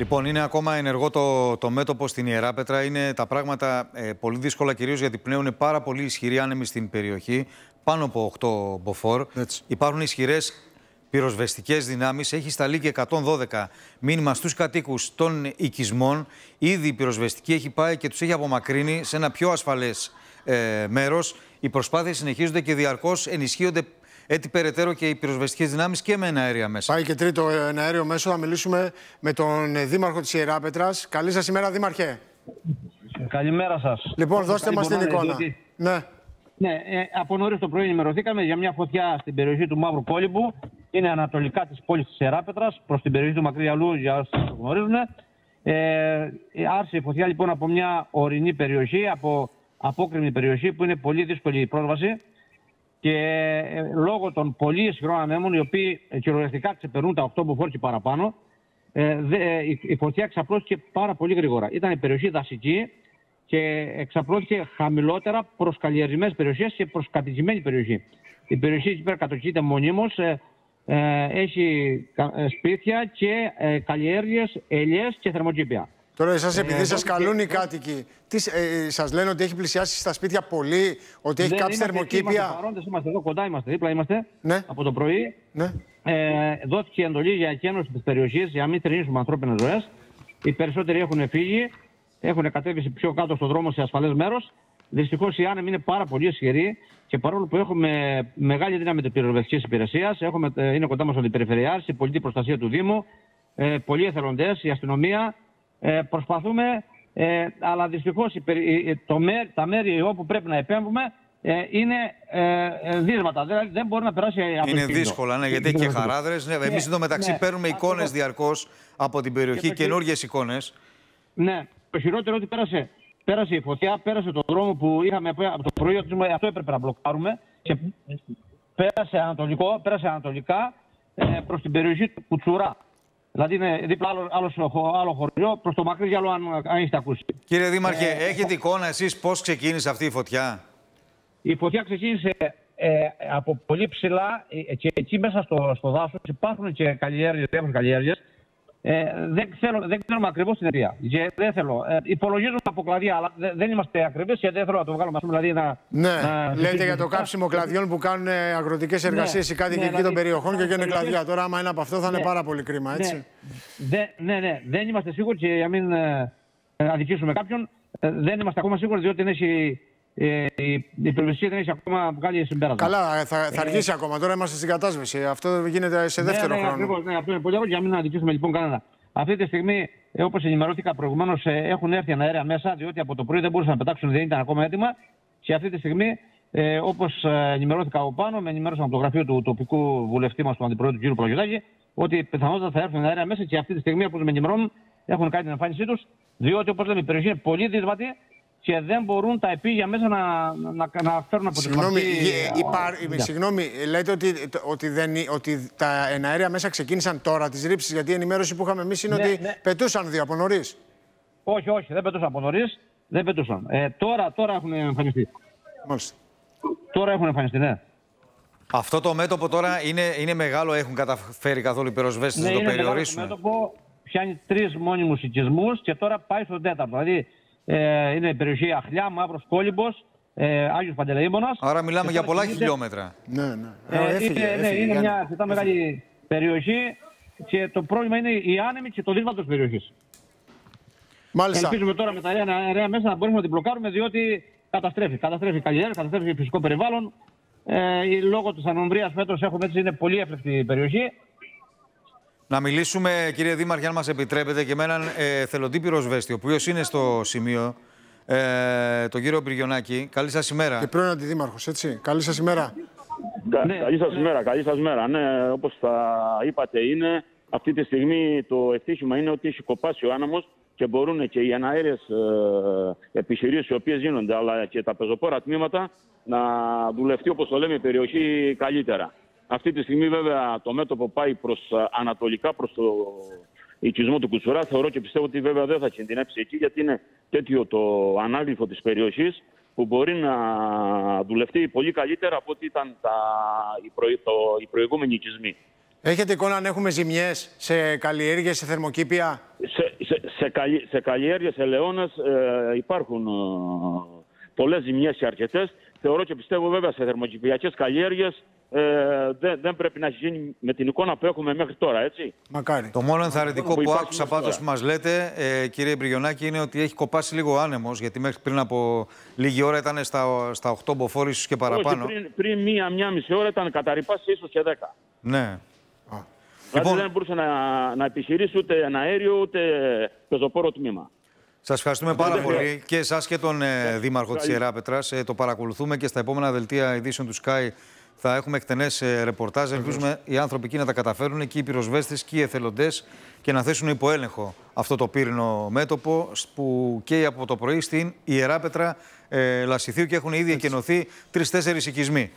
Λοιπόν, είναι ακόμα ενεργό το, το μέτωπο στην Ιεράπετρα. Είναι τα πράγματα ε, πολύ δύσκολα, κυρίως γιατί πνέουν πάρα πολύ ισχυροί άνεμοι στην περιοχή. Πάνω από 8 μποφόρ. Έτσι. Υπάρχουν ισχυρές πυροσβεστικές δυνάμεις. Έχει σταλεί και 112 μήνυμα στους κατοίκους των οικισμών. Ήδη η πυροσβεστική έχει πάει και τους έχει απομακρύνει σε ένα πιο ασφαλές ε, μέρος. Οι προσπάθειες συνεχίζονται και διαρκώς ενισχύονται έτσι περαιτέρω και οι πυροσβεστικές δυνάμεις και με ένα αέρια μέσα. Πάει και τρίτο ε, ένα αέριο μέσο. Θα μιλήσουμε με τον ε, Δήμαρχο της Ιεράπετρα. Καλή σας ημέρα, Δήμαρχε. Καλημέρα σας. Λοιπόν, δώστε μας την εικόνα. Ναι. Ναι, ε, από νωρίς το πρωί ενημερωθήκαμε για μια φωτιά στην περιοχή του Μαύρου Κόλυμπου. Είναι ανατολικά της πόλης της Ιεράπετρα, προς την περιοχή του Μακρυαλού, για όσους το γνωρίζουν. Ε, άρχισε η φωτιά λοιπόν από μια ορεινή περιοχή, από απόκρημη περιοχή που είναι πολύ δύσκολη η πρόσβαση και ε, λόγω των πολύ ισχυρών ανέμων, οι οποίοι ε, κυριολεκτικά ξεπερνούν τα 8 μποφόρ και παραπάνω, ε, δε, ε, η, η φωτιά εξαπλώθηκε πάρα πολύ γρήγορα. Ήταν η περιοχή δασική και εξαπλώθηκε χαμηλότερα προς καλλιεργημένες περιοχές και προς κατοικημένη περιοχή. Η περιοχή εκεί πέρα κατοικείται μονίμως, ε, ε, έχει κα- ε, σπίτια και ε, καλλιέργειες, ελιές και θερμοκήπια. Τώρα, εσάς επειδή Ε, σας εδώ καλούν και- οι κάτοικοι, τι, ε, σας λένε ότι έχει πλησιάσει στα σπίτια πολύ, ότι έχει Δεν κάψει είμαστε- θερμοκήπια; Είμαστε παρόντες, είμαστε εδώ κοντά, είμαστε δίπλα, είμαστε Ναι. από το πρωί. Ναι. Ε, δόθηκε εντολή για εκένωση της περιοχής για να μην θρυνήσουμε ανθρώπινες ζωές. Οι περισσότεροι έχουν φύγει, έχουν κατέβει πιο κάτω στον δρόμο σε ασφαλές μέρος. Δυστυχώς οι άνεμοι είναι πάρα πολύ ισχυροί και παρόλο που έχουμε μεγάλη δύναμη της πυροσβεστική υπηρεσίας, είναι κοντά μας ο Αντιπεριφερειάρχης, η πολιτική προστασία του Δήμου, ε, πολλοί εθελοντές, η αστυνομία. Ε, προσπαθούμε, ε, αλλά δυστυχώς τα μέρη όπου πρέπει να επέμβουμε ε, είναι ε, ε, δύσματα. Δεν, δεν μπορεί να περάσει από Είναι το δύσκολα, ναι, γιατί έχει και χαράδρες. Ναι, Εμείς εντωμεταξύ ναι. παίρνουμε εικόνες Ακριβώς. διαρκώς από την περιοχή, Και το καινούργιες εικόνες. Ναι, το χειρότερο ότι πέρασε, πέρασε η φωτιά, πέρασε τον δρόμο που είχαμε από από το πρωί, ότι αυτό έπρεπε να μπλοκάρουμε. Και πέρασε, ανατολικό, πέρασε ανατολικά ε, προς την περιοχή του Κουτσουρά. Δηλαδή είναι δίπλα άλλο, άλλο, άλλο χωριό, προς το μακρύ γυαλό, αν, αν έχετε ακούσει. Κύριε Δήμαρχε, έχετε εικόνα εσείς πώς ξεκίνησε αυτή η φωτιά; Η φωτιά ξεκίνησε ε, από πολύ ψηλά ε, και εκεί μέσα στο, στο δάσος υπάρχουν και καλλιέργειες, έχουν καλλιέργειες. Ε, δεν, ξέρω, δεν ξέρουμε ακριβώς την αιτία. Και δεν θέλω. Ε, υπολογίζουμε από κλαδιά, αλλά δεν, δεν είμαστε ακριβείς και δεν θέλω να το βγάλουμε. Ας πούμε, δηλαδή, να, Ναι, να- λέτε για το κάψιμο κλαδιών που κάνουν αγροτικές εργασίες οι κάτοικοι ναι, εκεί των δηλαδή- περιοχών και γίνουν δηλαδή- κλαδιά. Τώρα, άμα είναι από αυτό, θα είναι Ναι. πάρα πολύ κρίμα, έτσι. Ναι, ναι, ναι, ναι. Δεν είμαστε σίγουροι και για μην ε, ε, αδικήσουμε κάποιον, ε, δεν είμαστε ακόμα σίγουροι διότι δεν έχει, ε, η, η περιουσία δεν έχει ακόμα βγάλει συμπέρασμα. Καλά, θα, θα αργήσει ακόμα. Τώρα είμαστε στην κατάσβεση. Αυτό γίνεται σε δεύτερο ναι, ναι, χρόνο. Ακριβώς, ναι, αυτό είναι πολύ ωραίο για να μην αδικήσουμε λοιπόν κανένα. Αυτή τη στιγμή, ε, όπως ενημερώθηκα προηγουμένως, έχουν έρθει ένα αέρια μέσα, διότι από το πρωί δεν μπορούσαν να πετάξουν, δεν ήταν ακόμα έτοιμα. Και αυτή τη στιγμή, ε, όπως ενημερώθηκα από πάνω, με ενημέρωσαν από το γραφείο του τοπικού βουλευτή μας, του Αντιπρόεδρου του κ. Πλαγιωτάκη, ότι πιθανότατα θα έρθουν αέρια μέσα και αυτή τη στιγμή, όπως με ενημερώνουν, έχουν κάνει την εμφάνισή τους, διότι όπως λέμε, η περιοχή είναι πολύ δύσβατη και δεν μπορούν τα επίγεια μέσα να, να, να, να φέρουν από την Συγγνώμη, φαρκή, ε, υπά- ε, συγγνώμη, λέτε ότι, ότι, δεν, ότι τα εναέρια μέσα ξεκίνησαν τώρα τις ρήψεις, γιατί η ενημέρωση που είχαμε εμείς είναι Ναι, ότι ναι. πετούσαν δύο από νωρίς. Όχι, όχι, δεν πετούσαν από νωρίς. Δεν πετούσαν. Ε, τώρα, τώρα έχουν εμφανιστεί. Μάλιστα. Τώρα έχουν εμφανιστεί, ναι. Αυτό το μέτωπο τώρα είναι, είναι μεγάλο, έχουν καταφέρει καθόλου οι πυροσβέστες να το Ναι, είναι μεγάλο περιορίσουν; Το μέτωπο πιάνει τρεις μόνιμους οικισμούς και τώρα πάει στον τέταρτο. Δηλαδή ε, είναι η περιοχή Αχλιά, Μαύρος Κόλυμπος, ε, Άγιος Παντελεήμονας. Άρα μιλάμε για πολλά χιλιόμετρα. Ναι, ναι. Ε, Ε, έφυγε, είναι, ναι, έφυγε, είναι Γιάννη. μια αρκετά μεγάλη περιοχή και το πρόβλημα είναι η άνεμη και το δύσβατο της περιοχής. Μάλιστα. Ελπίζουμε τώρα με τα αέρια, αέρια μέσα να μπορούμε να την μπλοκάρουμε διότι καταστρέφει. Καταστρέφει καλλιέργεια, καταστρέφει φυσικό περιβάλλον. Ε, η- λόγω της ανομβρίας φέτος έχουμε έτσι είναι πολύ έφλεκτη η περιοχή. Να μιλήσουμε, κύριε Δήμαρχε, αν μας επιτρέπετε, και με έναν ε, θελοντή πυροσβέστη, ο οποίος είναι στο σημείο, ε, τον κύριο Πυριονάκη. Καλή σας ημέρα. Και πρώην αντιδήμαρχος, έτσι. Καλή σας ημέρα. Κα- Ναι. Καλή σας μέρα, καλή σας μέρα. Ναι, όπως τα είπατε είναι, αυτή τη στιγμή το ευτύχημα είναι ότι έχει κοπάσει ο άναμος και μπορούν και οι αναέρειες ε, επιχειρήσεις οι οποίες γίνονται, αλλά και τα πεζοπόρα τμήματα να δουλευτεί, όπως το λέμε, η περιοχή καλύτερα. Αυτή τη στιγμή βέβαια το μέτωπο πάει προς ε, ανατολικά, προς το οικισμό του Κουτσουρά. Θεωρώ και πιστεύω ότι βέβαια δεν θα κινδυνεύσει εκεί, γιατί είναι τέτοιο το ανάγλυφο της περιοχής που μπορεί να δουλευτεί πολύ καλύτερα από ό,τι ήταν τα, οι, προ, το, οι προηγούμενοι οικισμοί. Έχετε εικόνα αν έχουμε ζημιές σε καλλιέργειες, σε θερμοκήπια; Σε, σε, καλλι... σε καλλιέργειες ελαιώνας ε, υπάρχουν ε, πολλές ζημιές και αρκετές. Θεωρώ και πιστεύω βέβαια σε θερμοκηπιακές καλλιέργειες ε, δεν, δεν πρέπει να έχει γίνει με την εικόνα που έχουμε μέχρι τώρα, έτσι. Μακάρι. Το μόνο ενθαρρυντικό που που υπάρχει άκουσα μέχρι πάντως που μας λέτε, ε, κύριε Μπριγιονάκη, είναι ότι έχει κοπάσει λίγο άνεμος, γιατί μέχρι πριν από λίγη ώρα ήταν στα, στα 8 μποφόρ ίσως και παραπάνω. Όχι, πριν, πριν μία-μία μισή ώρα ήταν καταρρυπάσει ίσως και 10. Ναι. Δηλαδή Λοιπόν- δεν μπορούσε να, να επιχειρήσει ούτε ένα αέριο ούτε πεζοπόρο τμήμα. Σας ευχαριστούμε πάρα δεν πολύ και εσάς και τον ε, Δήμαρχο της Καλή. Ιεράπετρα. Ε, το παρακολουθούμε και στα επόμενα δελτία ειδήσεων του Sky θα έχουμε εκτενές ε, ρεπορτάζ. Ελπίζουμε οι άνθρωποι εκεί να τα καταφέρουν και οι πυροσβέστες και οι εθελοντές και να θέσουν υπό έλεγχο αυτό το πύρινο μέτωπο σ- που καίει από το πρωί στην Ιεράπετρα ε, Λασιθίου και έχουν ήδη εκενωθεί τρει-τέσσερι οικισμοί.